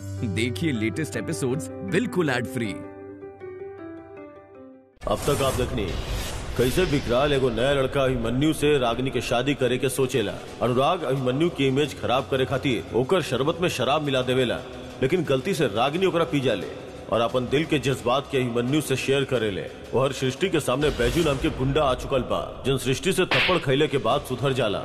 देखिए latest episodes बिल्कुल ad free अब तक आप देखनी, कैसे विकराल एगो नया लड़का अभिमन्यु से रागनी के शादी करे के सोचेला। अनुराग अभिमन्यु की इमेज खराब करे खातिर ओकर शरबत में शराब मिला देवेला, लेकिन गलती से रागिनी ओकरा पी जाले और अपन दिल के जज्बात के अभिमन्यु से शेयर करे करेले और सृष्टि के सामने बैजू नाम के गुंडा आ चुकल बा, जिन सृष्टि से थप्पड़ खैले के बाद सुधर जाला,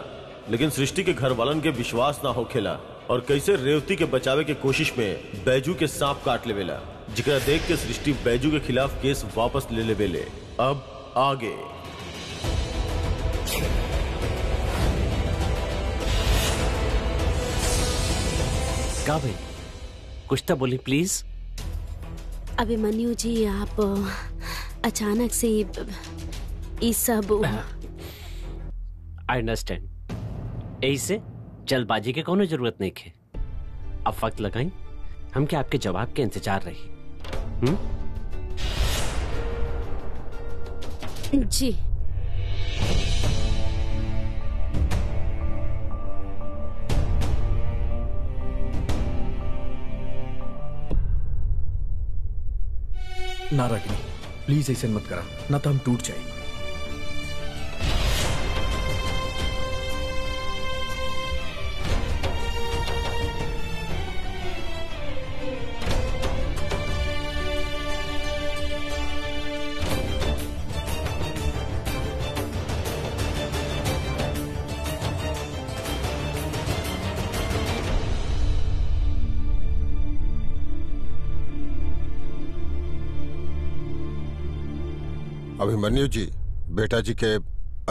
लेकिन सृष्टि के घर वालन के विश्वास ना होखेला। और कैसे रेवती के बचावे के कोशिश में बैजू के सांप काट लेवेला जिकरा देख के सृष्टि बैजू के खिलाफ केस वापस ले लेवेले अब आगे। का भाई कुछ तो बोली प्लीज़ अभिमन्यु जी आप अचानक से ये सब आई अंडरस्टैंड यही से जल्दबाजी के कोनो ज़रूरत नहीं है अब वक्त लगाई हम क्या आपके जवाब के इंतज़ार रही? हम्म जी। ना रागिनी प्लीज़ ऐसे मत करा। ना तो हम टूट जाए अभिमन्यु जी बेटा जी के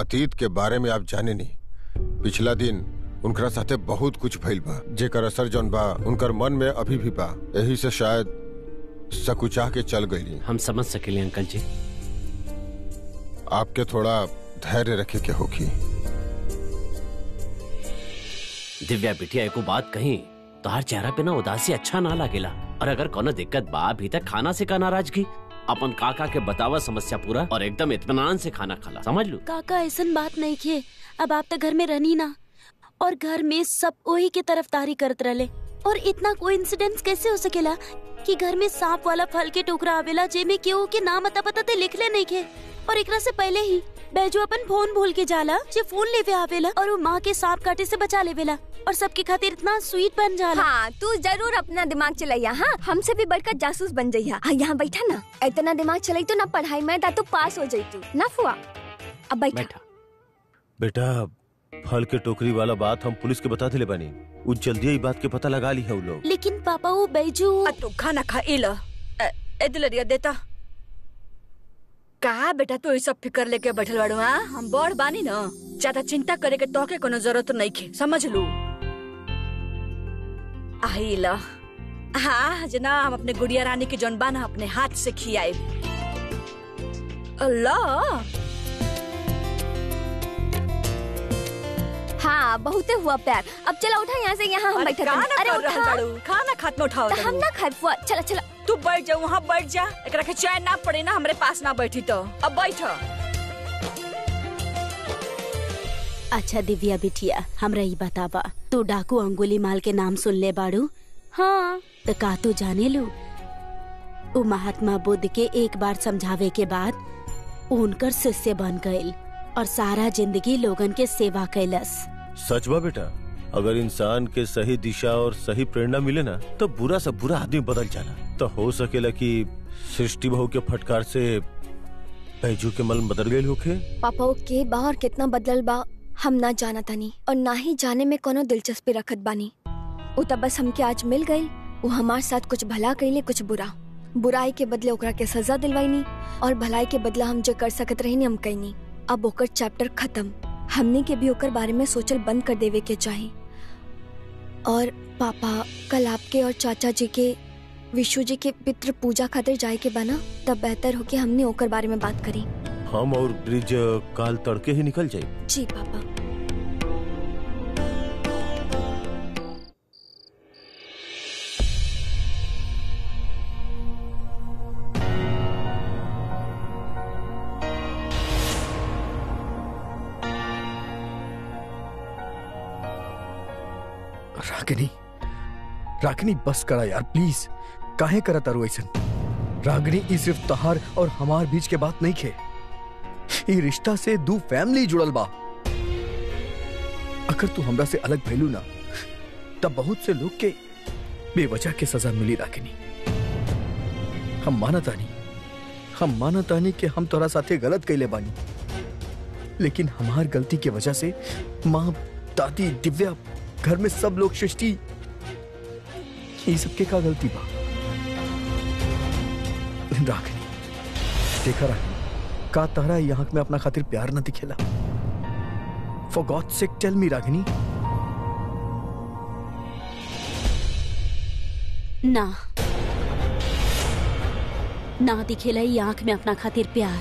अतीत के बारे में आप जाने नहीं। पिछला दिन उनकरा साथे बहुत कुछ भइल बा जेकर असर जौन बा उनकर मन में अभी भी बा। यही से शायद सकुचा के चल गई हम समझ सकेले अंकल जी। आपके थोड़ा धैर्य रखे के होगी। दिव्या बिटिया एको बात कही तो हर चेहरा पे ना उदासी अच्छा ना लागेला। और अगर कोनो दिक्कत बा अभी तक खाना से का नाराज़गी? अपन काका के बतावा समस्या पूरा और एकदम इतमान से खाना खाला। समझ लो। काका ऐसा बात नहीं किए अब आप तो घर में रहनी ना। और घर में सब वही की तरफदारी करते रहे और इतना कोई इंसिडेंस कैसे हो सकेला कि घर में सांप वाला फल के टुकड़ा आवेला, जेमे केहू के नाम अता पता ते लिखले नहीं के और एकरा से पहले ही बैजू अपन फ़ोन भूल के जाला जे फ़ोन लेवे आवेला और वो माँ के सांप काटे से बचा लेवेला और सबके खातिर इतना स्वीट बन जाला। हाँ तू ज़रूर अपना दिमाग चलैया हाँ? हमसे भी बढ़कर जासूस बन जइया। हाँ यहाँ बैठा ना। इतना दिमाग चलाई तो ना पढ़ाई में दा तो पास हो जइतू ना फुआ। अब बैठा। बैठा। बेटा फल के टोकरी वाला बात हम पुलिस के बता दिले बानी। उ जल्दी ही बात के पता लगा ली है लोग। लेकिन पापा वो बैजू तू खाना खा इल। ए दिलरिया देता। का बेटा तू ई सब फिकर लेके बैठल बाड़ू हाँ? हम बड़ बानी न। ज़्यादा चिंता करे के तोके कोनो ज़रूरत नहीं खे समझ लू? आई ल हाँ जना हम अपने गुड़िया रानी के जौन बाना अपने हाथ से खियाए। हाँ बहुते हुआ प्यार। अब चला उठा यहाँ से यहाँ हम बैठे खाना अरे उठा। खाना खात उठाओ तो हम ना खाए चला चला। तू बैठ जा वहाँ बैठ जा। एकरा के चैन ना पड़े ना हमारे पास ना बैठी तो। अब बैठ। अच्छा दिव्या बिटिया हमरा ही बतावा तू डाकू अंगुली माल के नाम सुन ले बाड़ू? हाँ। तो का तू जाने लू? उ महात्मा बुद्ध के एक बार समझावे के बाद उनकर शिष्य बन गईल और सारा ज़िंदगी लोगन के सेवा कैलस सच बा बेटा अगर इंसान के सही दिशा और सही प्रेरणा मिले ना तो बुरा से बुरा आदमी बदल जाला। तो हो सकेला कि सृष्टि बहू के फटकार से बैजू के मन बदल गए होखे? पापा के बा और कितना बदलल बा, हम ना जाना तानी, और ना ही जाने में कोनो दिलचस्पी रखत बानी। वो तब बस हमके आज मिल गई वो हमारे साथ कुछ भला कैले कुछ बुरा। बुराई के बदले ओकरा के सजा दिलवाईनी और भलाई के बदला हम जो कर सकत रही हम कैनी अब ओकर चैप्टर खत्म। हमने के भी ओकर बारे में सोचल बंद कर देवे के चाही। और पापा, कल आपके और चाचा जी के विशु जी के पित्र पूजा खातिर जाए के बना तब बेहतर हो कि हमने ओकर बारे में बात करी। हम और ब्रिज काल तड़के ही निकल जाए। जी पापा। रागिनी रागिनी बस करा यार प्लीज़ काहे करा तारू ऐसन? रागिनी ई सिर्फ़ तहार और हमार बीच के बात नहीं खे। ई रिश्ता से दू फैमिली जुड़ल बा। अगर तू हमरा से अलग भइलू ना, तब बहुत से लोग के बेवजह के सजा मिली रागिनी हम मानतानी हम मानतानी कि हम तोरा साथे गलत कैले बानी। लेकिन हमार गलती के वजह से माँ, दादी, दिव्या, घर में सब लोग सृष्टि ये सबके का गलती बा? रागिनी देखा रागिनी का तारा यहाँ में अपना खातिर प्यार ना दिखेला। For god sake tell me Ragini. ना। ना दिखेला ई आँख में अपना खातिर प्यार।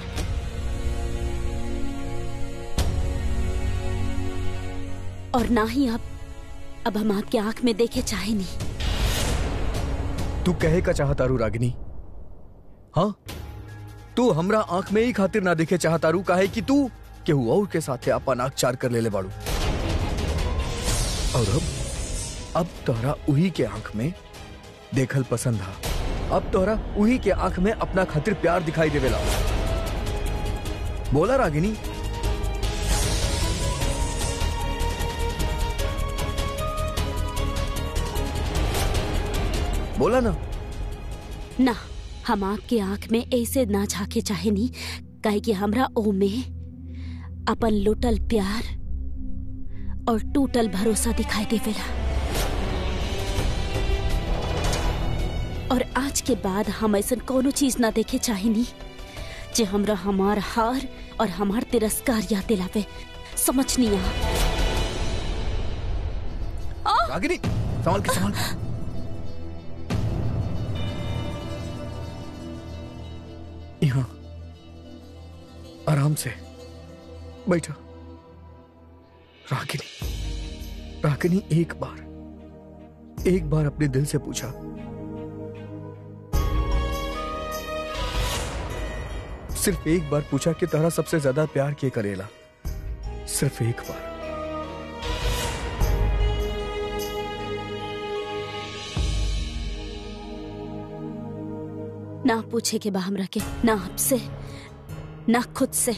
और ना ही अब अब हम आपके आँख में देखे चाहे नहीं। तू कहे का चाहता रू रागिनी। हाँ? तू हमरा आँख में ही खातिर ना देखे चाहतारू काहे कि तू केहू और के साथे अपन आँख चार कर लेले बाड़ू। और अब अब तोहरा उही के आँख में देखल पसंद हा। अब तोहरा उही के आँख में अपना खातिर प्यार दिखाई देवेला बोला रागिनी। बोला ना। ना। हम आपके आँख में ऐसे ना झाके चाहे नहीं काहे कि हमरा में अपन लुटल प्यार और टूटल भरोसा दिखाई देवेला। और आज के बाद हम ऐसा कोनो चीज़ ना देखे चाहे नहीं जे हमरा हमार हार और हमार तिरस्कार याद दिलावे। समझ नहीं आ। रागिनी, संभाल के, संभाल यहाँ आराम से। बैठा। रागिनी। रागिनी एक बार। एक बार अपने दिल से पूछा। सिर्फ़ एक बार पूछा कि तारा सबसे ज़्यादा प्यार के करेला। सिर्फ़ एक बार। ना पूछे के बाहम रखे, ना आपसे ना खुद से।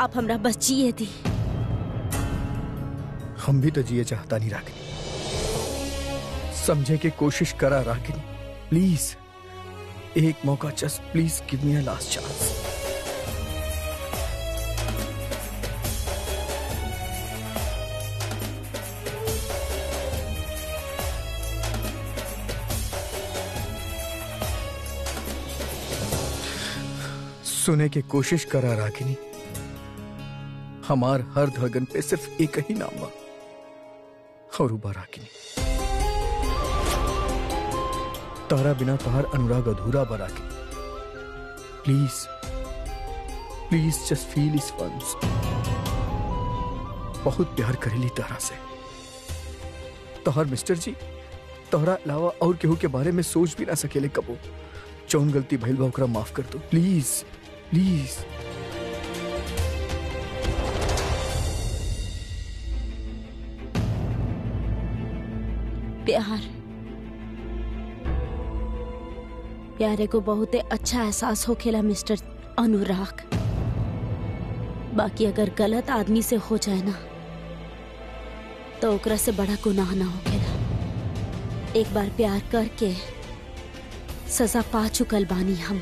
आप हमरा बस जिए थी हम भी तो जिए चाहता नहीं रागिनी समझे की कोशिश करा रागिनी प्लीज़, एक मौका just please give me a last chance सुने की कोशिश करा रागिनी। हमार हर धड़कन पे सिर्फ़ एक ही नाम बा और उबा तारा बिना तार अनुराग अधूरा बा Ragini. Please please just feel इस वंस बहुत प्यार करेली तारा से। तोहर मिस्टर जी, तोहरा अलावा और केहू के बारे में सोच भी ना सकेले कबो। जौन गलती भइल बा, ओकरा माफ़ कर दो। प्लीज़। प्लीज़ प्यार। प्यारे को बहुत अच्छा एहसास होखेला मिस्टर अनुराग। बाकी अगर गलत आदमी से हो जाए ना तो ओकरा से बड़ा गुनाह ना होखेला एक बार प्यार करके सजा पा चुकल बानी हम।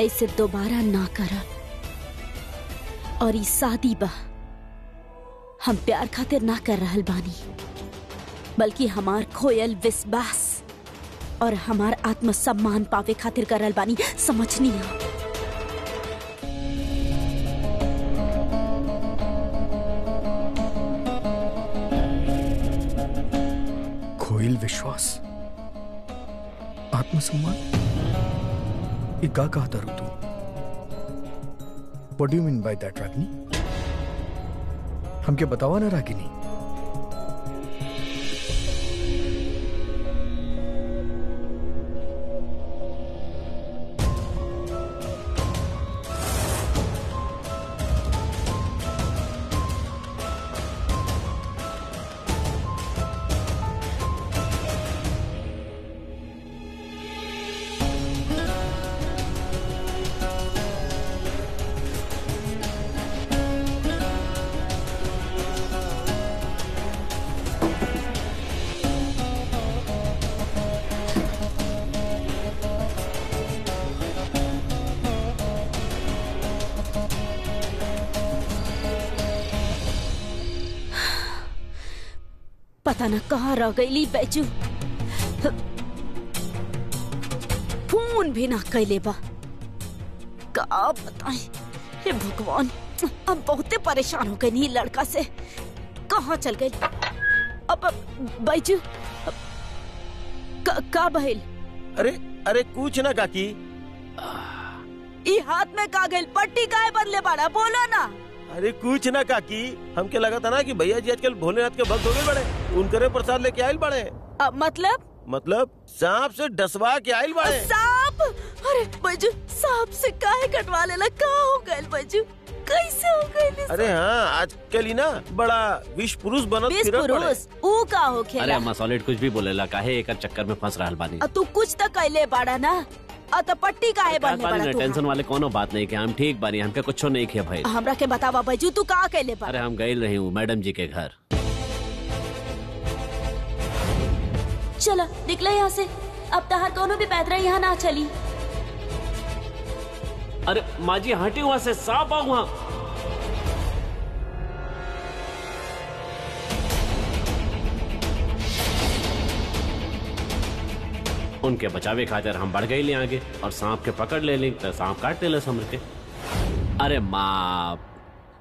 ऐसे दोबारा ना कर। और ई शादी बा हम प्यार खातिर ना कर रहल बानी, बल्कि हमार खोयल विश्वास और हमार आत्मसम्मान पावे खातिर करल बानी, समझनी है? खोइल विश्वास, आत्मसम्मान? कहा था तू what do mean by that Ragini हमके बतावा ना रागिनी? पता न कहाँ रह गईली बैजू। फ़ोन भी ना कैले बा का बताए? हे भगवान अब बहुते परेशान हो गई लड़का से। कहाँ चल गई? अब बैजू का, का बहिल? अरे अरे कुछ ना काकी। ई हाथ में का गइल पट्टी काहे बदले बाड़ा? बोलो ना। अरे कुछ ना काकी हमके लगा था ना कि भैया जी आजकल भोलेनाथ के भक्त हो गए बड़े। उनकरे प्रसाद लेके आयल बड़े। अब मतलब? मतलब सांप से डसवा के आयल बड़े। सांप? अरे बजू सांप से काहे कटवा लेला? का हो गइल बजू कैसे हो गइल इस- अरे हाँ आजकल ही ना बड़ा विश्व पुरुष बनत बीस पुरुष? ऊ का हो अरे खेला अम्मा सॉलिड कुछ भी बोले बोलेला काहे एक चक्कर में फंस रहल बानी? अब तू कुछ तो कैले बाड़ा ना। अब तो पट्टी का है बनने बड़ा टेंशन वाले कोनो बात नहीं के हम ठीक बानी हमके कुछो नहीं किया भाई। हमरा के बतावा बजू तू का कहले पर अरे हम गइल रही हूँ मैडम जी के घर। चलो निकले यहाँ से। अब तहार कोनो भी पैदरा यहाँ ना चली। अरे माँ जी हटी हुआ से साफ़ आ वहाँ। उनके बचावे खातिर हम बढ़ गए ले आगे और सांप के पकड़ ले ली तो सांप काट ले समझ के। अरे माँ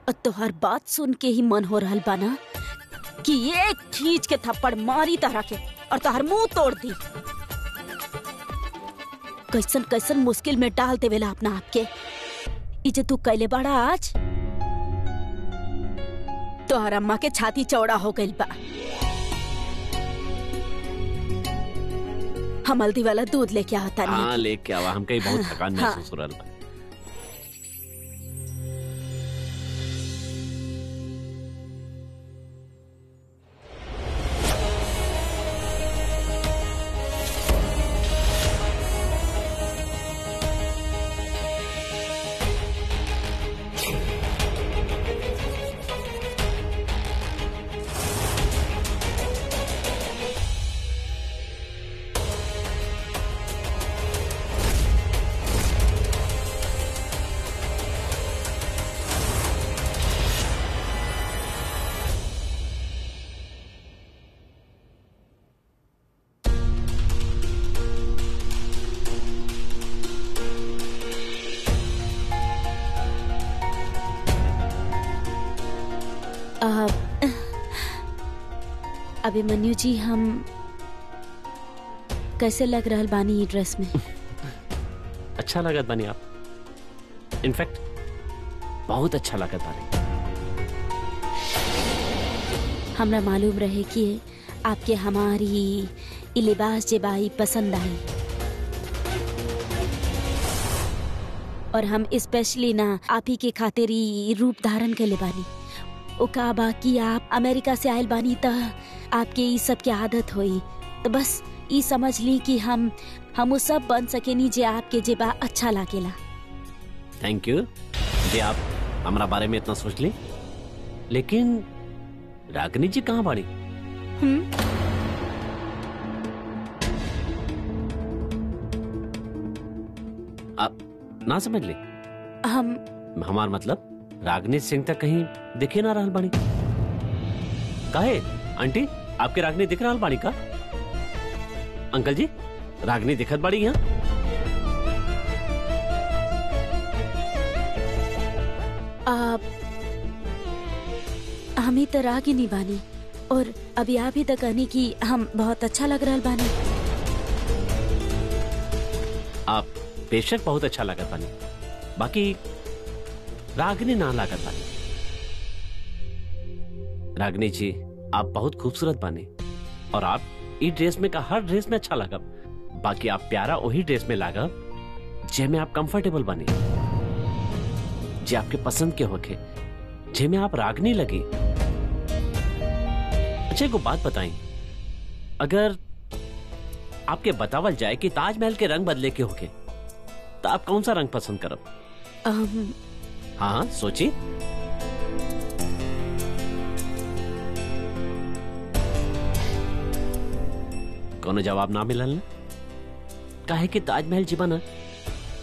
और तोहर बात सुन के ही मन हो रहल बा ना कि एक खींच के थप्पड़ मारी तरह के और तोहर मुँह तोड़ दी। कैसन कैसन मुश्किल में डाल देवेला अपना आपके ई जे तू कैले बाड़ा आज? तोहर अम्मा के छाती चौड़ा हो गइल बा। हम हल्दी वाला दूध लेके आता हाँ नहीं। लेके आवा। हम कहीं बहुत थकान हाँ। महसूस हो रहा बा अभिमन्यु जी हम कैसे लग रहल बानी ई ड्रेस में? अच्छा लगत बानी आप। इनफैक्ट बहुत अच्छा लगत बानी। हमरा मालूम रहे कि आपके हमारी लिबास जे बाई पसंद आई। और हम स्पेशली ना आप ही के खातिर रूप धारण के ले बानी। ओ का बा कि आप अमेरिका से आयल बानी त आपके ई सब की आदत होई। तो बस ई समझ ली कि हम हम वो सब बन सकेनी जे आपके जे बा अच्छा लागेला। थैंक यू जे आप हमारा बारे में इतना सोच ली। लेकिन रागनी जी कहाँ बाड़ी? हम्म। आप ना समझ ली? हम हमार मतलब रागनी सिंह तक कहीं दिखे ना रहल बानी काहे? आंटी? आपके रागनी दिख रहल बानी का? अंकल जी रागनी दिखत बाड़ी यहाँ? आप हम ही तो रागिनी बानी और अभी आप ही तो कहनी कि हम बहुत अच्छा लग रहा बानी आप बेशक बहुत अच्छा लागत बानी बाकी रागनी ना लागत बानी। रागनी जी आप बहुत खूबसूरत बानी। और आप ई ड्रेस में का हर ड्रेस में अच्छा लागब बाकी आप प्यारा वही ड्रेस में लागब जे में आप कंफर्टेबल बनी। जे आपके पसंद के होके जे में आप रागनी लगी। अच्छा को बात बताई अगर आपके बतावल जाए कि ताजमहल के रंग बदले के होके तो आप कौन सा रंग पसंद करब? हाँ हाँ सोचिए। कोनो जवाब ना मिलल काहे कि ताजमहल जीवन है?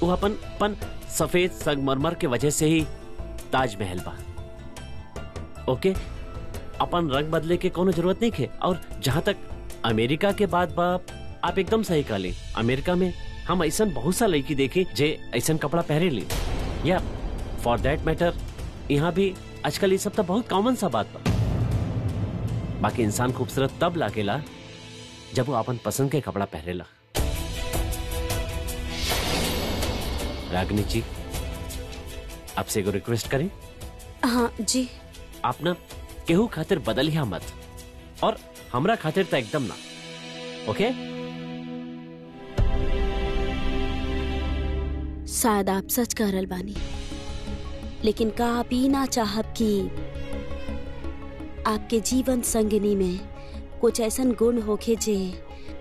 वो अपन अपन सफ़ेद संगमरमर के वजह से ही ताजमहल बा। ओके? अपन रंग बदले के कोनो ज़रूरत नहीं है और जहाँ तक अमेरिका के बाद बाप आप एकदम सही कहले अमेरिका में हम ऐसा बहुत सा लड़की देखे जे ऐसा कपड़ा पहरे ली। या फॉर देट मैटर यहाँ भी आजकल ये सब तो बहुत कॉमन सा बात बा। बाकी इंसान खूबसूरत तब लागेला जब वो अपन पसंद के कपड़ा पहरेला रागनी जी आपसे एगो रिक्वेस्ट करें? हाँ जी। आप ना केहू खातिर बदलिया मत और हमरा खातिर तो एकदम ना ओके? शायद आप सच कह रहल बानी लेकिन का आप ई ना चाहब कि आपके जीवन संगिनी में कुछ ऐसा गुण होखे जे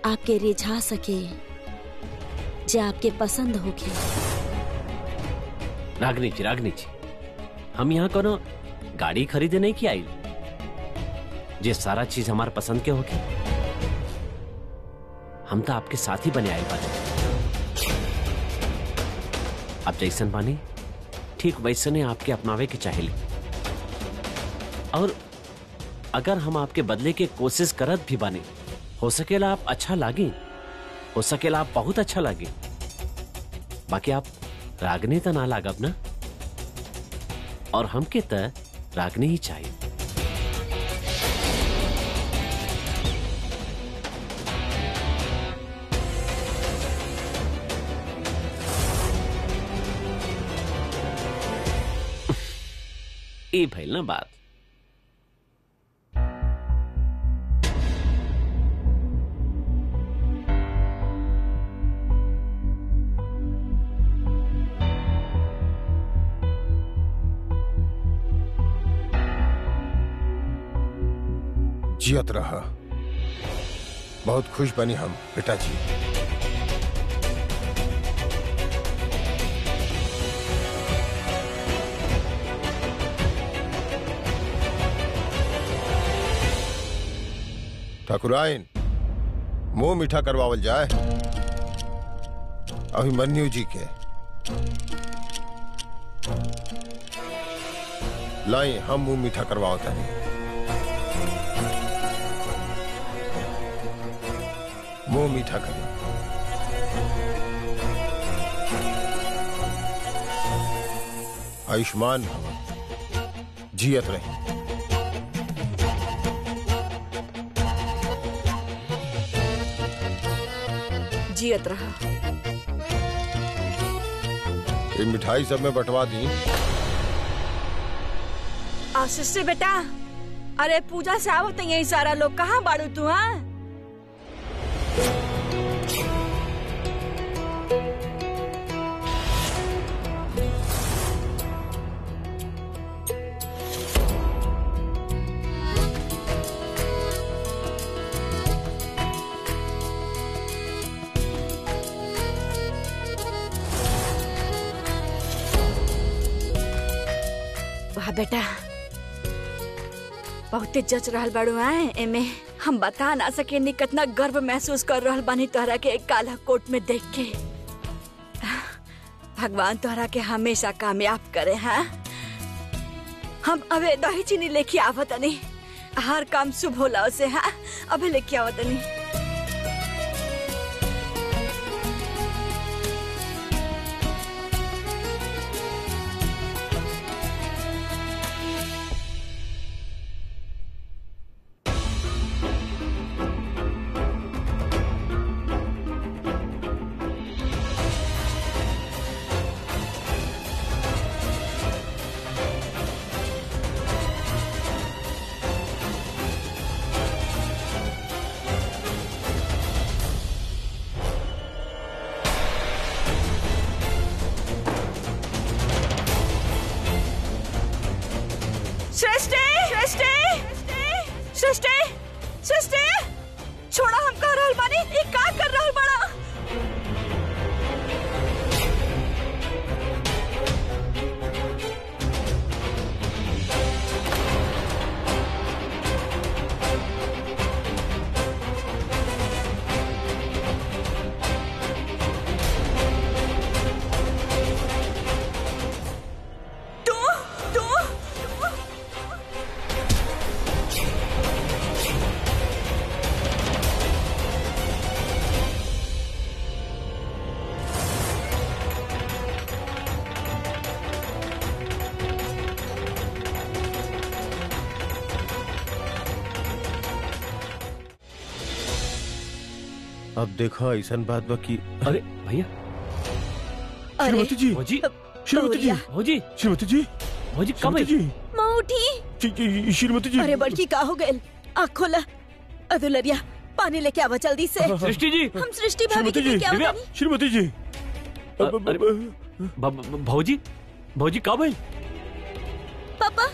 आपके रिझा सके, जे आपके पसंद होखे। रागनी जी रागनी जी, हम यहाँ कोनो गाड़ी खरीदे नहीं की आई? जे सारा चीज़ हमारे पसंद के होके हम तो आपके साथ ही बने आए बानी आप जैसन बानी, ठीक वैसने आपके अपनावे के चाहेली और अगर हम आपके बदले के कोशिश करत भी बने, हो सकेला आप अच्छा लागी, हो सकेला आप बहुत अच्छा लागी। बाकी आप रागने तो ना लागब ना। और हमके त रागनी ही चाहिए। ये भइल ना बात। जियत रहा। बहुत खुश बनी हम बेटा जी ठाकुराइन मुँह मीठा करवावल जाए। अभिमन्यु जी के। लाई हम मुँह मीठा करवाओ तानी मुँह मीठा करें आयुष्मान जियत रहे। जियत रहा। ये मिठाई सब में बंटवा दी। आशीष से बेटा अरे पूजा से आवत यही सारा लोग कहाँ बाड़ू तू हाँ बहुते जच रहल बड़ू, आए? एमे हम बता ना सके नी कितना गर्व महसूस कर रहल बानी तोहरा के एक काला कोट में देख के। भगवान तोहरा के हमेशा कामयाब करे, हैं? हम अबे दही चीनी लेके आवत नहीं हर काम शुभ होला उसे, हैं? अबे लेके आवत अब देखो ऐसा बात बा कि अरे भैया। श्रीमती जी। भौजी। श्रीमती जी। भौजी। श्रीमती जी। भौजी कब जी। माँ उठी जी- जी- श्रीमती जी। अरे बड़की का हो गए। आँख खोला। अदुलरिया पानी लेके आवा जल्दी से। सृष्टि जी। हम सृष्टि भाभी के जी क्या दिव्या, श्रीमती जी। भौजी। भौजी कब आई पापा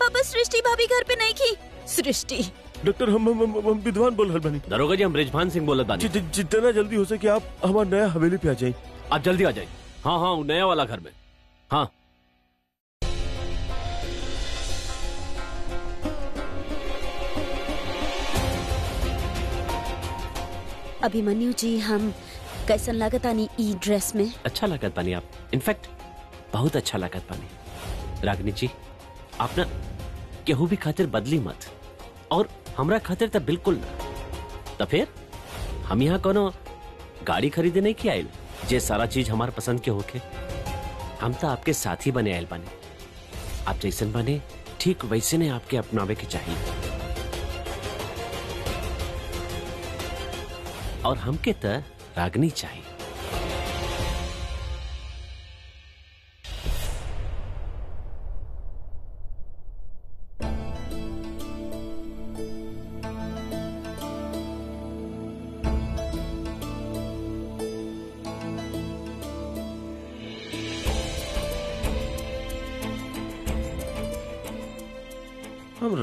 पापा सृष्टि भाभी घर पे नहीं की सृष्टि। डॉक्टर हम हम हम- हम विद्वान बोल रहे बानी दरोगा जी हम ब्रिजभान सिंह बोलत बानी जि- जि- जितना जल्दी हो सके आप हमारे नया हवेली पे आ जाइए। आप जल्दी आ जाइए। हाँ हाँ नया वाला घर में। हाँ। अभिमन्यु जी हम कैसन लागत आनी ई ड्रेस में? अच्छा लागत पानी आप। इनफैक्ट बहुत अच्छा लागत पानी रागनी जी आप ना केहू भी खातिर बदली मत। और हमरा खातिर तो बिल्कुल ना। तो फिर? हम यहाँ कोनो गाड़ी खरीदे नहीं की आयल जे सारा चीज़ हमार पसंद के होके हम तो आपके साथ ही बने आयल बने। आप जैसन बने, ठीक वैसे ने आपके अपनावे के चाहिए। और हमके तो रागनी चाहिए।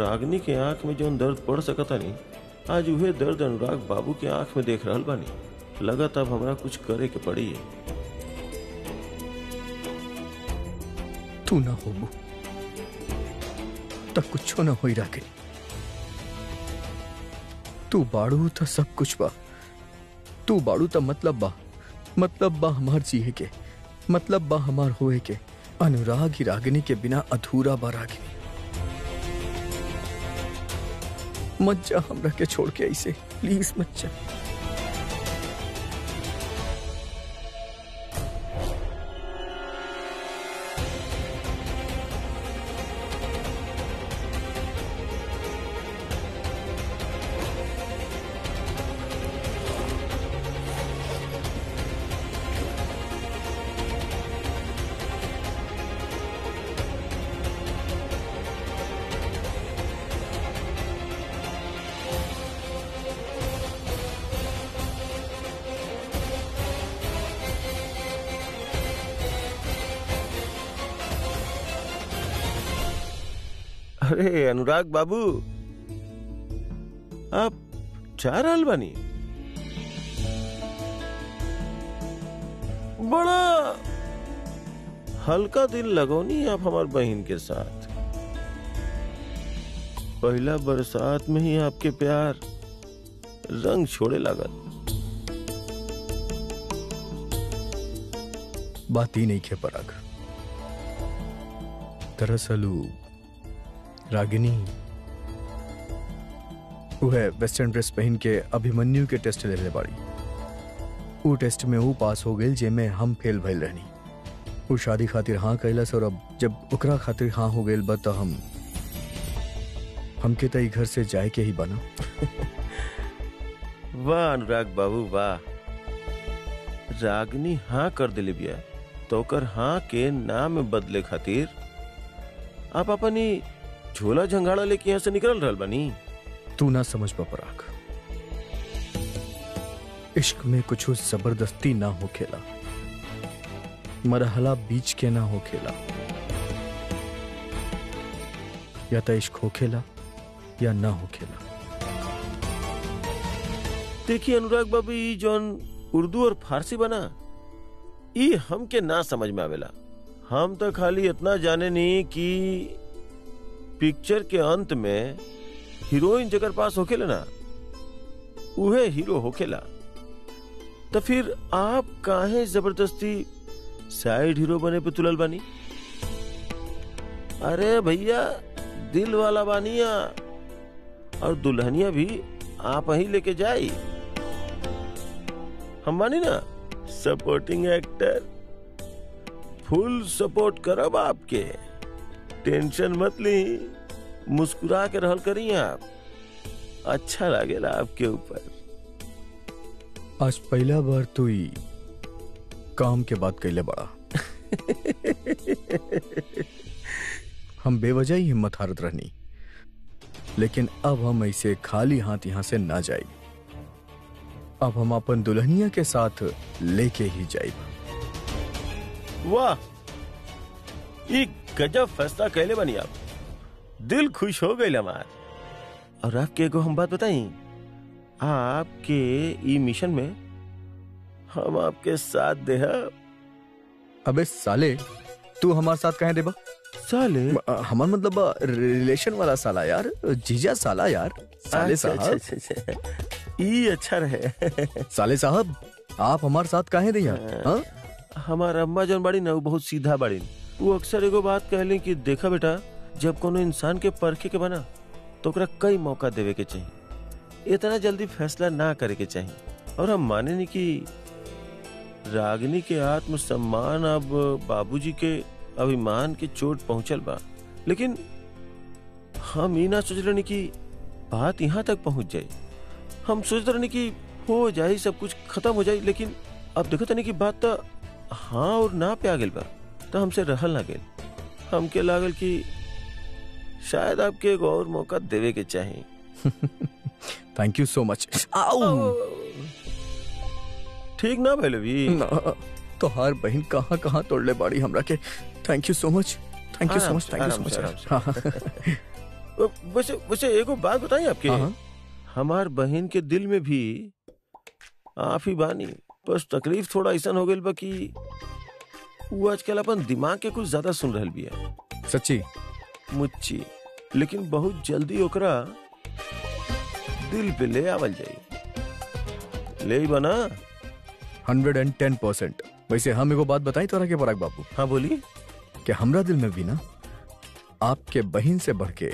रागनी के आँख में जो दर्द पड़ सकता नहीं, आज उहे दर्द अनुराग बाबू के आँख में देख रहल बानी। लगत अब हमरा कुछ करे के पड़ी। है तू ना होबू तब कुछो ना होई राके तू बाड़ू त सब कुछ बा। तू बाड़ू त मतलब बा। मतलब बा हमार जिए के। मतलब बा हमार होए के। अनुराग ही रागिनी के बिना अधूरा बा रागिनी। मत जा हमरा के छोड़ के ऐसे। प्लीज़ मत जा। अरे, अनुराग बाबू। आप जा रहल बड़ा हल्का दिल लगौनी आप हमार बहन के साथ। पहला बरसात में ही आपके प्यार रंग छोड़े लागत। बात ही नहीं खे पराग दरअसल रागिनी। वह वेस्टर्न ड्रेस पहन के अभिमन्यु के टेस्ट ले ले बाड़ी। उ टेस्ट में ऊ पास हो गई जेमे हम फेल भइल रहनी। उ शादी खातिर हाँ कैलस और अब जब ओकरा खातिर हाँ हो गइल बा त हम हमके त ई घर से जाए के ही बना। वाह अनुराग बाबू वाह। रागनी हाँ कर दिले बिया। तो ओकर हाँ के नाम बदले खातिर आप अपनी झोला झंगाड़ा लेके यहाँ से निकल रहा बनी? तू ना समझ पराग इश्क में कुछ ज़बरदस्ती ना हो खेला। मरहला बीच के ना हो खेला। या तो इश्क हो खेला या ना हो खेला। देखिए अनुराग बाबू ई जौन उर्दू और फारसी बना ई हमके ना समझ में आवेला। हम तो खाली इतना जाने नहीं कि पिक्चर के अंत में हीरोइन जगर पास होखेला ना उहे हीरो होखेला तो फिर आप काहे ज़बरदस्ती साइड हीरो बने पे तुलल बानी? अरे भैया, दिल वाला बानिया। और दुल्हनिया भी आप ही लेके जाई। हम बानी ना सपोर्टिंग एक्टर फुल सपोर्ट करब आपके। टेंशन मत ली। मुस्कुरा के रहल करी आप। अच्छा लागेला आपके ऊपर। आज पहला बार तू ही काम के बात कैले बड़ा। हम बेवजह ही हिम्मत हारत रहनी। लेकिन अब हम ऐसे खाली हाथ यहाँ से ना जाए अब हम अपन दुल्हनिया के साथ लेके ही जाए वाह! गजब फैसला कैले बनी आप। दिल खुश हो गई हमार और आपके एगो हम बात बताई? आपके ई मिशन में हम आपके साथ दे अबे साले तू हमारे साथ कहे देबा? साले? हमार मतलब रिलेशन वाला साला यार जीजा साला यार। साले अच्छा, साहब। अच्छा, अच्छा। ई अच्छा रहे। साले साहब आप हमारे साथ काहे दिया हाँ? हमार अम्मा जन बाड़ी ना वो बहुत सीधा बाड़ी। वो अक्सर एगो बात कहले कि देखा बेटा, जब कोनो इंसान के परखे के बना तो कई मौका देवे के चाहिए इतना जल्दी फैसला ना करे के चाहिए और हम माने नहीं कि रागिनी के आत्मसम्मान अब बाबूजी के अभिमान के चोट पहुंचल बा। लेकिन हम ही ना सोच रहे कि बात यहाँ तक पहुँच जाए। हम सोच रहे कि हो जाए, सब कुछ खत्म हो जाए, लेकिन अब देखो तनी कि बात तो हाँ और ना पे आ गेल बा। तो हमसे रहल ना गेल। हमके लागल कि शायद आपके एक और मौका देवे के चाहिए थैंक यू सो मच आओ। ठीक ना भैल भी ना, तो हर बहन कहाँ कहाँ तोड़ले बाड़ी हमरा के? Thank you so much thank you so much thank you so. Much वैसे वैसे एगो बात बताइए आपके। हाँ, हाँ। हमार बहन के दिल में भी आप ही बानी बस तकलीफ़ थोड़ा ऐसा हो गई बा कि वो आजकल अपन दिमाग के कुछ ज़्यादा सुन रहल बिया सच्ची? मुच्ची। लेकिन बहुत जल्दी ओकरा दिल पे ले आवल जाई। ले बना। Hundred and ten percent. वैसे हम एगो बात बताई तोरा के पराग बाबू? हाँ बोली। कि हमरा दिल में भी ना आपके बहन से बढ़ के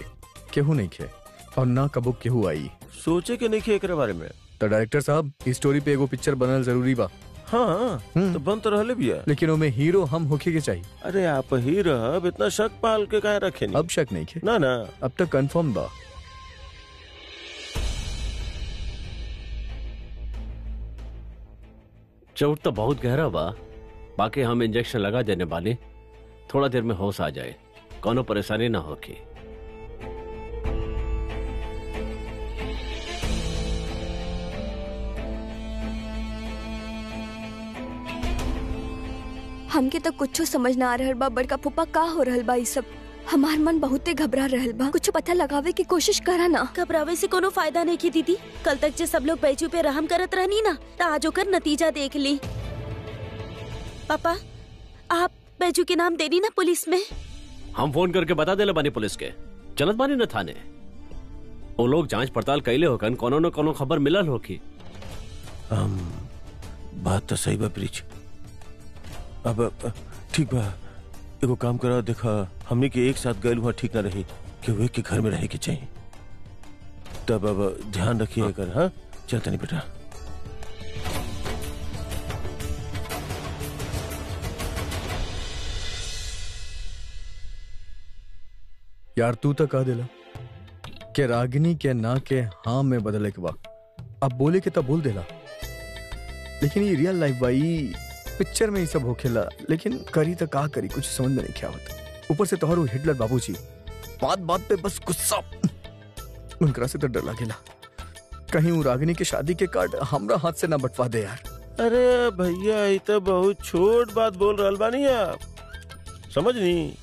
केहू नहीं खे और ना कबू केहू आई। सोचे के नहीं खे एक बारे में। तो डायरेक्टर साहब इस स्टोरी पे एगो पिक्चर बनल ज़रूरी बा। हाँ तो बन तो रहले बिया लेकिन ओमे हीरो हम होखे के चाहिए। अरे आप ही रहब इतना शक पाल के काहे रखे नहीं? अब शक नहीं खे। ना ना। अब तक कंफर्म बा। चोट तो बहुत गहरा बा। बाकी हम इंजेक्शन लगा देने वाले। थोड़ा देर में होश आ जाए। कोनो परेशानी ना होगी हमके तो कुछ समझ ना आ रहल बा बड़का फूफा का हो रहा बा ई सब। हमार मन बहुते घबरा रहल बा। कुछ पता लगावे की कोशिश करा ना। घबरावे से कोनो फ़ायदा नहीं की दीदी। कल तक जे सब लोग बैजू पे रहम करत रहनी ना तो आज ओकर नतीजा देख ली। पापा आप बैजू के नाम देनी ना पुलिस में? हम फ़ोन करके बता देले बानी पुलिस के। चलत बानी न थाने। वो लोग जाँच पड़ताल कैले होकन कोनो न कोनो खबर मिलल हम बात तो सही बा प्रीच। अब ठीक बा। एगो काम करा देखा हमने के एक साथ गए हुआ ठीक ना रही कि वे के घर में रहे के चाहिए तब अब ध्यान रखिए कर हाँ? चलता नहीं बेटा। यार तू तो कह देला कि रागिनी के ना के हाँ में बदले के बा। अब बोले के तब बोल देला। लेकिन ये रियल लाइफ बा ई पिक्चर में ही सब होखेला लेकिन करी तो का करी कुछ समझ में नहीं क्या होता। ऊपर से तोहर हिटलर बाबूजी बात बात पे बस गुस्सा। उनकरा से तो डर लागेला। कहीं वो रागिनी की शादी के कार्ड हमरा हाथ से ना बटवा दे यार। अरे भैया ये तो बहुत छोट बात बोल रहा बानी आप। समझ नहीं।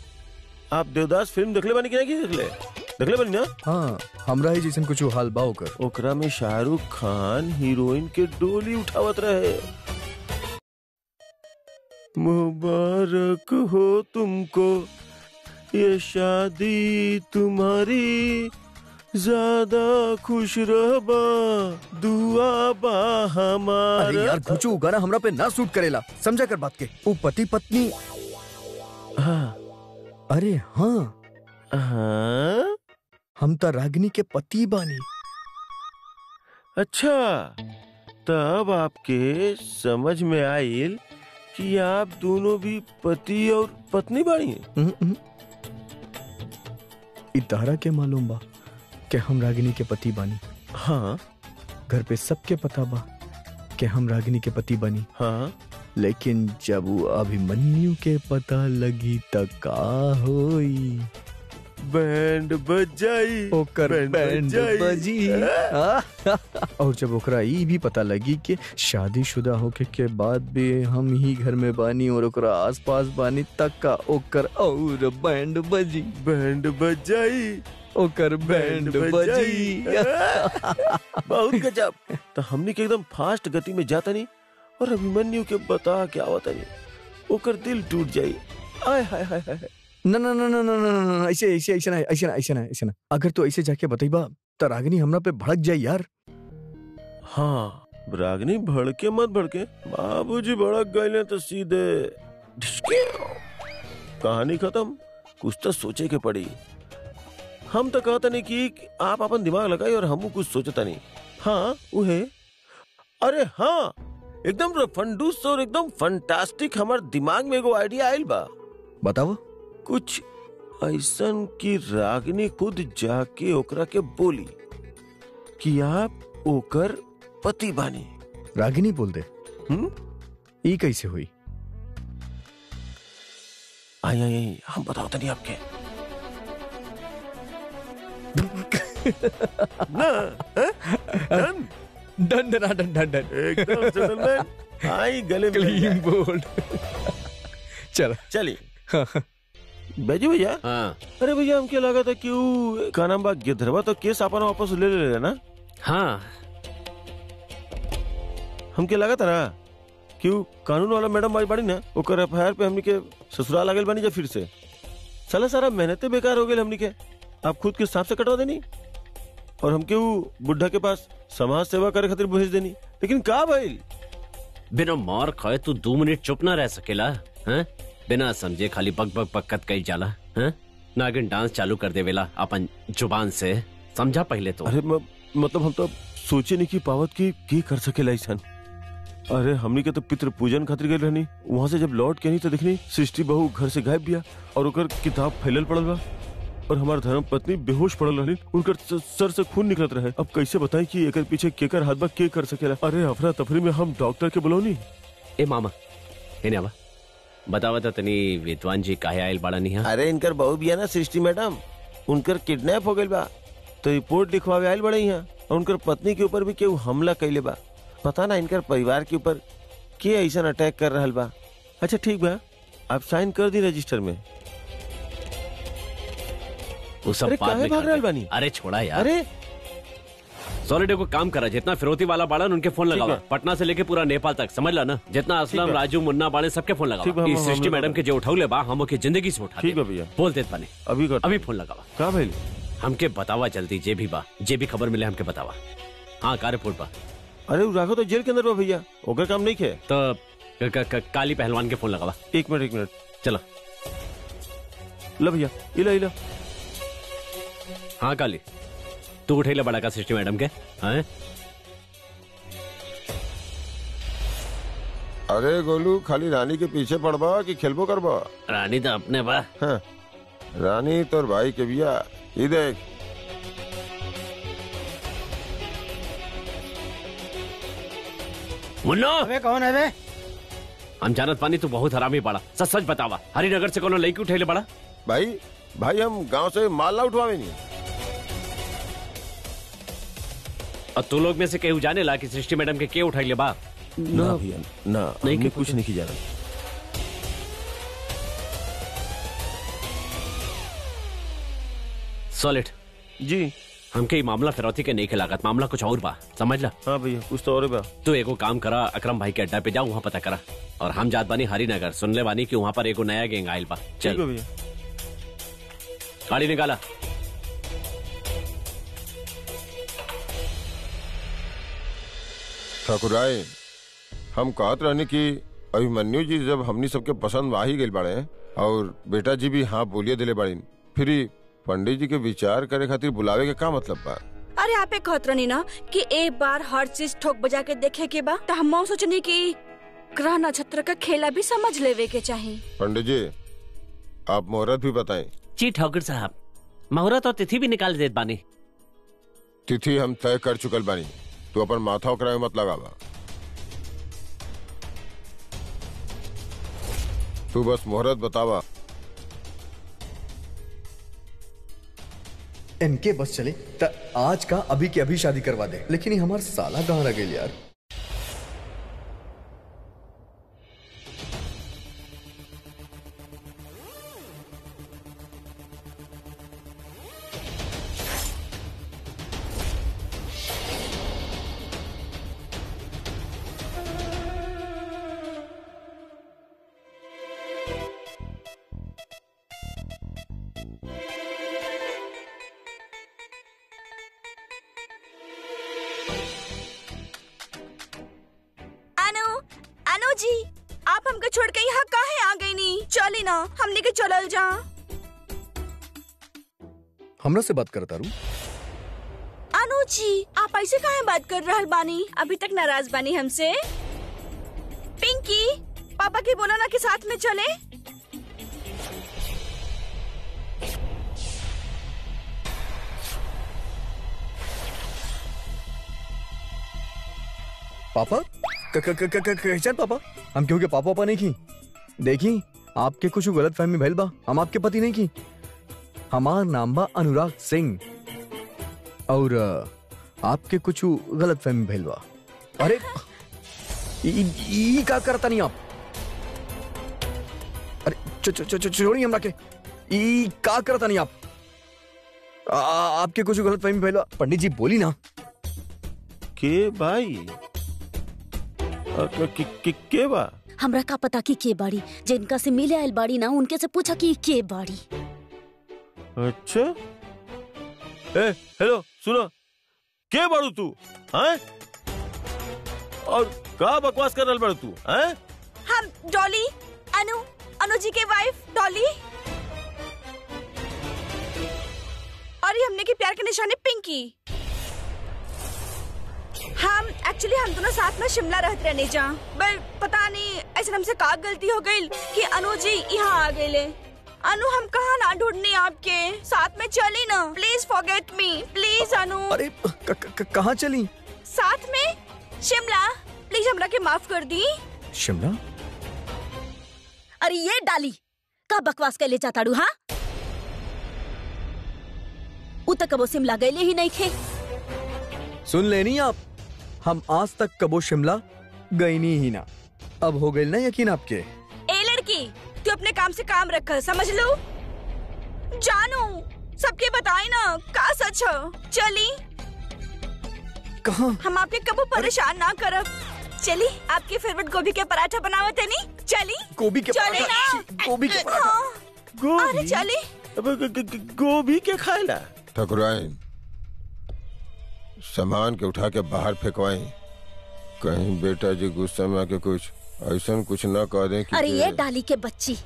आप देवदास फ़िल्म देखले बानी कि नहीं देखले? देखले बानी ना? हाँ हमरा ही जैसन कुछ हाल बा ओकर। ओकरा में शाहरुख खान हीरोइन के डोली उठावत रहे। मुबारक हो तुमको। ये शादी तुम्हारी ज़्यादा खुश रहबा दुआ बा हमारा। अरे यार गाना हमरा पे ना सूट करेला। समझा कर बात के। वो पति पत्नी। हाँ। अरे हाँ। हाँ? हम तो रागनी के पति बानी। अच्छा। तब आपके समझ में आयल कि आप दोनों भी पति और पत्नी बाड़ी हैं। हम्म, हम्म। तारा के मालूम बा कि हम रागिनी के पति बानी। हाँ। घर पे सबके पता बा कि हम रागिनी के पति बनी। हाँ। लेकिन जब वो अभिमन्यु के पता लगी त का होई? बैंड बज जाई ओकर बैंड बैंड बजाई। बजी। और जब ओकरा ई भी पता लगी कि शादीशुदा होके के बाद भी हम ही घर में बानी और ओकरा आसपास बानी तक का ओकर और बैंड बजी। बैंड बज जाई ओकर बैंड बजी। बहुत गजब। तो हमने के एकदम फास्ट गति में जाता नहीं? और अभिमन्यु के बता क्या होता नहीं? ओकर दिल टूट जाई आय हाय हाय हाय न न न न न न न, न ऐसे ऐसे ऐसे ना ऐसे ना ऐसे ना ऐसे ना अगर तो ऐसे जाके बतईबा त रागिनी हमरा पे भड़क जाई यार। हाँ। रागनी भड़के मत भड़के। बाबूजी भड़क गए तो सीधे कहानी खत्म। कुछ तो सोचे के पड़ी। हम तो कहता नहीं कि आप अपन दिमाग लगाई और हम कुछ सोचता नहीं। हाँ उहे। अरे हाँ एकदम फंडूस और एकदम फंटास्टिक हमार दिमाग में एगो आइडिया आयल बा। बताओ। कुछ ऐसन की रागनी खुद जाके ओकरा के बोली कि आप ओकर पति बानी। रागिनी बोल दे। हम्म ई कैसे हुई? आई आई आई हम बताओ तनी आपके। ना done. Done done done done done. एकदम सेटलमेंट आई गले में क्लीन। बोल्ड चल। चली बैजी भैया? हाँ। अरे भैया हमके लगा था क्यों का नाम बा गिद्धरवा तो केस अपन वापस ले ले ले ना? हाँ। हमके लगा था ना क्यों कानून वाला मैडम बाई बाड़ी ना ओकर एफ़ पे हमनी के ससुराल आ गइल बानी जा फिर से। साला सारा मेहनते बेकार हो गई हमनी के। आप खुद के सांप से कटवा देनी। और हमके वो बुढ़ा के पास समाज सेवा करे खातिर भेज देनी। लेकिन का भाई बिना मार खाए तू दो मिनट चुप ना रह सकेला हैं? बिना समझे खाली बक बक बकत कई जाला है? नागिन डांस चालू कर देवेला अपन ज़ुबान से। समझा पहले तो। अरे म, मतलब हम तो सोचे नहीं की पावत की की कर सकेला ऐसा अरे हमनी के तो पितृ पूजन खातिर गए रहनी। वहाँ से जब लौट के नहीं तो देखनी सृष्टि बहू घर से गायब बिया और ओकर किताब फैलल पड़ल बा। और हमार धर्म पत्नी बेहोश पड़ल रहनी उनकर सर से खून निकलत रहे। अब कैसे बताएँ कि एकर पीछे केकर हाथ बा के कर सकेला? अरे अफरा तफरी में हम डॉक्टर के बुलौनी। ए मामा इन्हें आवा। बतावा तो तनी विद्वान जी काहे आयल बाड़ा नहीं अरे इनकर बहू बिया ना सृष्टि मैडम। उनकर किडनैप हो गइल बा। तो रिपोर्ट लिखवावे आयल बड़े यहाँ और उनकर पत्नी के ऊपर भी केहू हमला कैले बा। पता ना इनकर परिवार के ऊपर के ऐसा अटैक कर रहा बा। अच्छा ठीक बा। आप साइन कर दी रजिस्टर में। वो सब अरे भाग रहल बानी? अरे छोड़ा यार। अरे सॉलिड को काम करा जितना फिरौती वाला बाड़ा उनके फ़ोन लगा पटना से लेके पूरा नेपाल तक समझ ला ना? जितना असलम राजू मुन्ना बाड़े सबके फ़ोन है, इस सृष्टि मैडम के जो उठौले बा हम ओके ज़िंदगी से उठा ठीक है भैया। बोल देत बने अभी अभी फ़ोन लगावा। का भाई? हमके बतावा जल्दी जे भी बा जे भी खबर मिले हमके बतावा। हाँ का रिपोर्ट बा। अरे राखो तो जेल के अंदर बा भैया। ओकर काम नहीं खे तो क- क- क- काली पहलवान के फ़ोन लगावा। एक मिनट एक मिनट। चलो। ला भैया इला इला। हाँ काली। तू उठेले बड़ा का सृष्टि मैडम के हैं अरे गोलू खाली रानी के पीछे पड़बा कि खेलबो करबा रानी तो अपने बा हाँ, रानी तोर भाई के बिया ई देख मुन्नो अबे कौन है बे हम जानत पानी तू बहुत हरामी पड़ा सच सच बतावा हरिनगर से कोनो लड़की उठेले बड़ा भाई भाई हम गाँव से माल ला उठवावे नहीं और तू लोग में से केहू जाने ला कि सृष्टि मैडम के के उठाइले बा? ना भैया ना नहीं के कुछ नहीं किया। सॉलिड जी। हमके ई मामला फिरौती के नहीं के लागत मामला कुछ और बा। समझ ला? हाँ भैया कुछ तो और बा। तू एगो काम करा अकरम भाई के अड्डा पे जाओ वहाँ पता करा। और हम जात बानी हरिनगर सुन ले बानी की वहाँ पर एगो नया गैंग आयल बा। चल। भैया। गाड़ी निकाला। ठाकुराई हम कहत रहनी कि अभिमन्यु जी जब हमनी सबके पसंद आ ही गइल बाड़े और बेटा जी भी हाँ बोलिए दिले बाड़ीन फिर पंडित जी के विचार करे खातिर बुलावे के का मतलब बा? अरे आपे कहत रहनी ना कि एक बार हर चीज़ ठोक बजा के देखे के बा तो हम सोचनी कि ग्रह नक्षत्र का खेला भी समझ लेवे के चाहिए पंडित जी आप मुहूर्त भी बताएँ। जी ठाकुर साहब मुहूर्त और तिथि भी निकाल देत बानी। तिथि हम तय कर चुकल बानी। तू अपन माथा ओकरा मत लगावा तू बस मुहूर्त बतावा इनके बस चले तो आज का अभी के अभी शादी करवा दे। लेकिन ये हमार साला कहाँ रह यार? हमरा से बात करता रू अनु जी आप ऐसे काहे बात कर रहल बानी? अभी तक नाराज़ बानी हमसे। पिंकी पापा के बोला ना कि साथ में चले। पापा? कहचान पापा हम क्यों के पापा? पापा नहीं की। देखी आपके कुछ गलत फहमी भैल बा हम आपके पति नहीं की। हमार नाम बा अनुराग सिंह। और आपके कुछ गलत फहमी भइल बा। अरे ई का करता नहीं आप? अरे छ- छ- छ- छ- छोड़िए हमरा के। ई का करता नहीं आप? आ, आपके कुछ गलत फहमी भइल बा। पंडित जी बोली ना। के भाई? क- कि- कि- के बा? हमरा का पता की के बाड़ी? जिनका से मिले आयल बाड़ी ना उनके से पूछा कि के बाड़ी? अच्छा। ए, हेलो, सुनो। के बाड़ू तू? हैं? और का बकवास कर रहल बाड़ू तू? हैं? हम डॉली, अनु अनु जी के वाइफ डॉली। और ये हमने के प्यार के निशाने पिंकी। हम एक्चुअली हम दोनों साथ में शिमला रहते रहने जा बट पता नहीं, ऐसे हमसे का गलती हो गई कि अनु जी यहाँ आ गए अनु हम कहाँ ना ढूँढने आपके? साथ में चली ना। Please forget me please Anu. अरे कहाँ चली? साथ में? शिमला। प्लीज़ हमरा के माफ़ कर दी। शिमला? अरे ये डाली। का बकवास कर ले जाता हाँ? उ तक वो सिमला गए ही नहीं थे। सुन लेनी आप। हम आज तक कबो शिमला गई नहीं ही ना। अब हो गई ना यकीन आपके। तू अपने काम से काम रखा समझ लो? जानू सबके बताए ना का सच है? चली। कहाँ? हम आपके कबू परेशान ना करब चली आपके फेवरेट गोभी के पराठा बनावत है नी? चली। गोभी के चले पराठा? गोभी के पराठा। हाँ, अरे चली। गोभी के खाएला ठकुराइन सामान के उठा के बाहर फेंकवाई। कहीं बेटा जी गुस्सा में आके कुछ ऐसा कुछ न कह दें अरे ये डाली के बच्ची।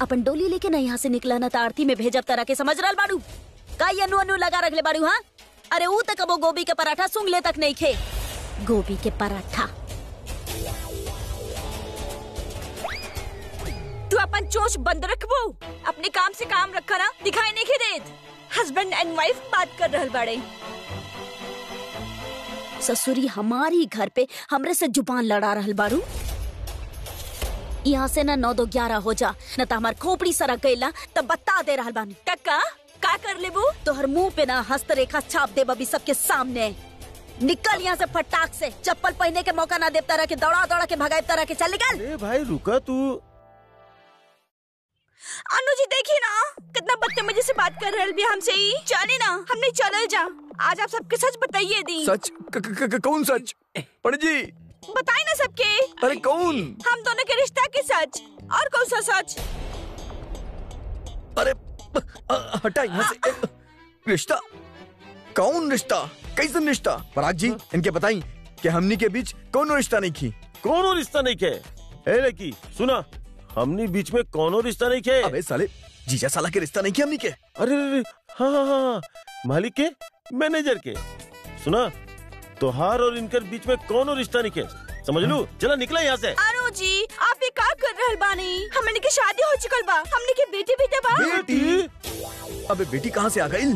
अपन डोली लेके ना यहाँ से निकला ना तो आरती में भेजब तरह के समझ रहा बाड़ू। का ये अनु अनु लगा रख ले बाड़ू हाँ? अरे ऊ तक वो गोभी के पराठा सुंग ले तक नहीं खे। गोभी के पराठा। तू अपन चोच बंद रखबो। अपने काम से काम रखा ना दिखाई नहीं देत। हस्बैंड एंड वाइफ बात कर रहल बाड़े। ससुरी हमारी घर पे हमरे से ज़ुबान लड़ा रहा बाड़ू। यहाँ से ना नौ दो ग्यारह हो जा न तो हमार खोपड़ी सरक गईला तब बता दे रहा बानी। कक्का का कर लेबू? तोहर मुँह पे ना हस्तरेखा छाप दे बबी सबके सामने। निकल यहाँ से फटाक से चप्पल पहने के मौका ना देव तरह के दौड़ा दौड़ा के भगाए तरह के। चल निकल। भाई रुका तू। अनु जी देखिए ना कितना बदतमीजी से बात कर रहे भी हमसे ही चले ना हमने चलल जा। आज आप सबके सच बताइए दी। सच? क- क- क- कौन सच? पंडित जी बताए ना सबके। अरे कौन? हम दोनों के रिश्ता के सच। और कौन सा सच? अरे हटा यहाँ से। रिश्ता? कौन रिश्ता? कैसन रिश्ता? पराग जी इनके बताई कि हमनी के बीच कौन रिश्ता नहीं की। कोनो रिश्ता नहीं के? ए लड़की सुना हमनी बीच में कोनो रिश्ता नहीं के? अबे साले जीजा साला के रिश्ता नहीं की हमनी के? अरे हाँ हाँ हाँ हाँ, मालिक के मैनेजर के। सुना तोहार और इनकर बीच में कोनो रिश्ता नहीं के समझ लू? चला निकला यहाँ से। अनु जी आप ये का कर रहल बानी हमने की शादी हो चुकल बा हमने की बेटी भी दबा बेटी? अबे बेटी कहाँ से आ गई?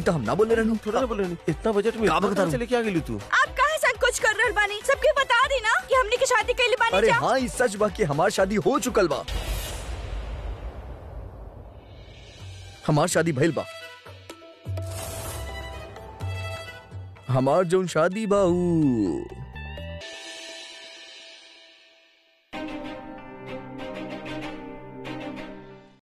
तो हम ना बोले रहनु थोड़ा ना बोले इतना बजट में का बता रहा लेके आ गेली तू? आप काहे संकोच कर रहल बानी सबके बता दी ना कि हमने की शादी कैली बानी अरे हाँ ई सच बा कि हमार शादी हो चुकल बा हमार शादी भइल बा। हमार जौन शादी बा ऊ